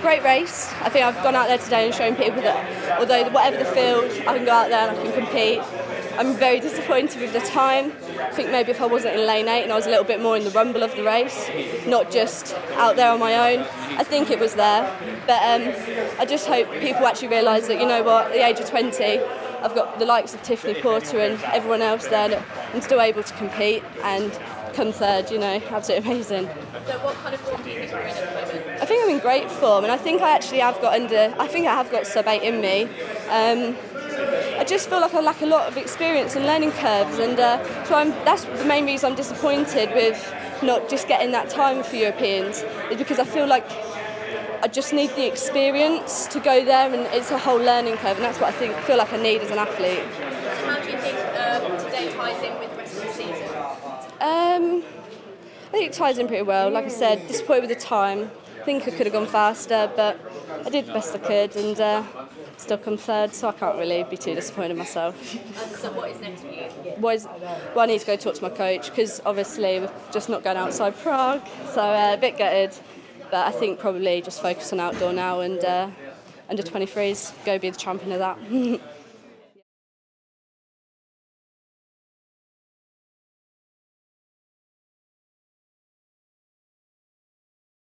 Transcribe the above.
great race. I think I've gone out there today and shown people that although whatever the field, I can go out there and I can compete. I'm very disappointed with the time. I think maybe if I wasn't in lane eight and I was a little bit more in the rumble of the race, not just out there on my own, I think it was there. But um, I just hope people actually realise that, you know what, at the age of 20, I've got the likes of Tiffany Porter and everyone else there I'm still able to compete and come third, you know, absolutely amazing. So what kind of form do you think you're in at the moment? I think I'm in great form, and I think I actually have got under. I think I have got sub eight in me. Um, I just feel like I lack a lot of experience and learning curves, and uh, so I'm, that's the main reason I'm disappointed with not just getting that time for Europeans. Is because I feel like I just need the experience to go there, and it's a whole learning curve, and that's what I think feel like I need as an athlete. How do you think um, today ties in with the rest of the season? Um, I think it ties in pretty well. Like I said, disappointed with the time. I think I could have gone faster, but I did the best I could and uh, still come third, so I can't really be too disappointed myself. And so what is next for you? What is, well, I need to go talk to my coach because obviously we're just not going outside Prague, so uh, a bit gutted. But I think probably just focus on outdoor now and uh, under 23s, go be the champion of that.